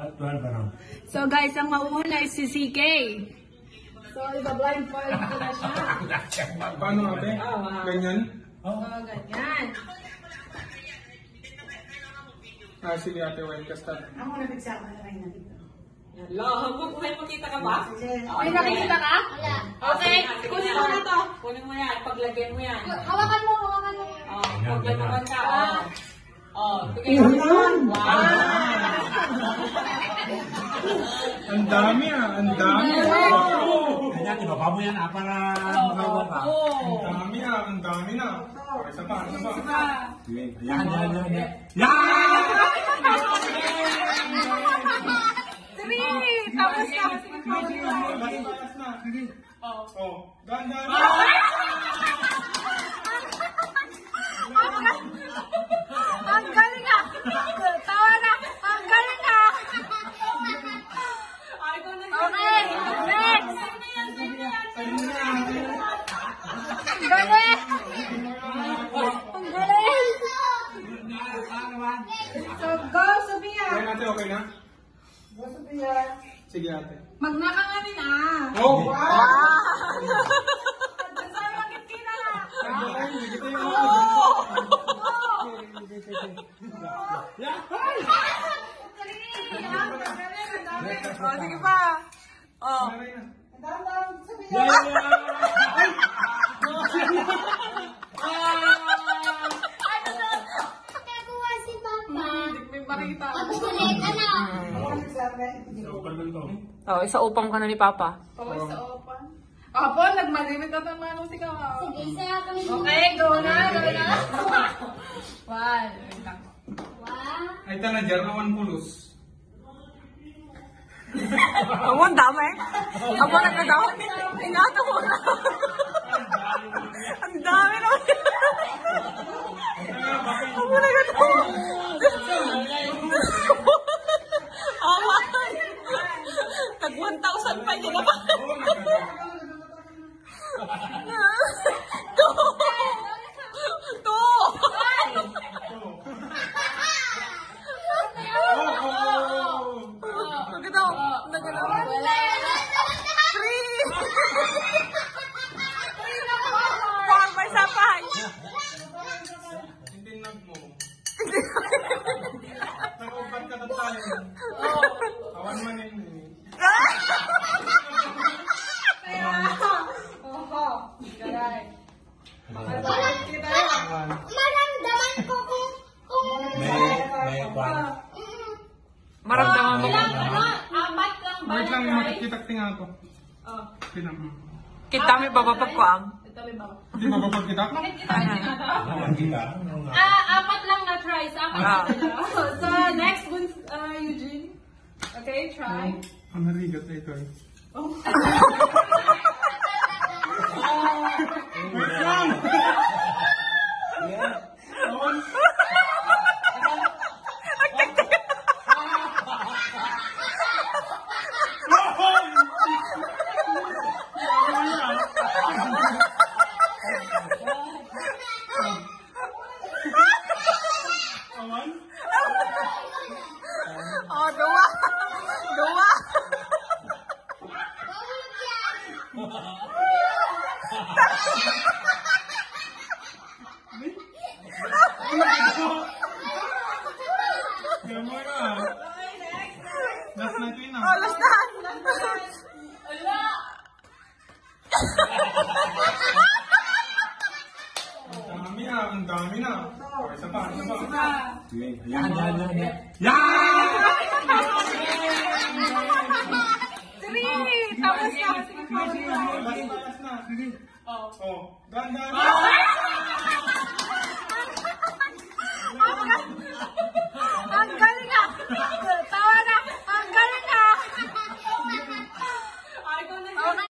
At 12 ano? So guys, ang mauuna is si CK. So, iba-blindfold ko na siya. Paano ate? Ganyan? Oh, ganyan. Ah, sige ate, well, kasta. Ako na nagsama na kayo na dito. Lahang mo, may makita ka ba? May nakikita ka? Wala. Okay, kunin mo na to. Kunin mo yan, paglagyan mo yan. Hawakan mo, hawakan mo. Oh, paglanukan ka. Oh. Oh, bigay mo. Wow! Ang dami ah, ang dami. Ganyan, ibaba mo yan ah, para magawa ka. Oh. Ang dami ah, ang dami na. Okay, isa pa, isa pa. Yan, yan, yan, yan. Yan! Three! Tapos na. Last na, na. Sige. Oh, ganda na. Ang galing ah! Tawa na! Ang galing ah! Ay, ikaw na Okay, next! Ayun na, ate. Ang galing! Ang galing! So, go, Sophia! Okay na ate, okay na? Boss Sophia. Sige ate. Magnakanganin ah! Oh! Dasal lang yung kina! Oh, sige pa. Oh. Dahan-dahan, Sophia. Nagawa May makita. Tapos ano? Na nagsama. Oh, isa upang ka na ni Papa. Okay, sa open. Apo, nagmalimit at ang manong sigaw. Sige, isa kami. Okay, go na, go na. One. wait lang. Wow. Ay, tala, Jarnawan Pulos. Amo, ang dami. Amo, nagkadawat. Ingatan mo na. Ang dami 1,000 pa na ba? Two. Two. Nagkadaw. Wala. Three. Four by sapay. Mo. Nag-upat ka na. Maramdaman ko kung... kung... May, may. Mm, Maramdaman mo. Ilang, ano, apat lang ba Wait lang, try? makikita tingnan ko. Oh, Pinam. Kita may babapag ko ang. ito rin ba? Hindi ba papagkita? Makikita ka na Ayan kita. Ah, apat lang na tries. Apat Ah. lang na. So, next one, uh, Eugene. Okay, try. Ang harigat na ito eh. Oh, Amen. Gamo na. Last na ito yun Oh, last na. Ala! Ang dami ang dami na. Okay, isa pa, isa pa. Sige, Yan, yan, yan, yan. Tapos na. Last na. Sige. Oh. Oh, ganda na.